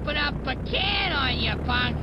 open up a can on you, punk.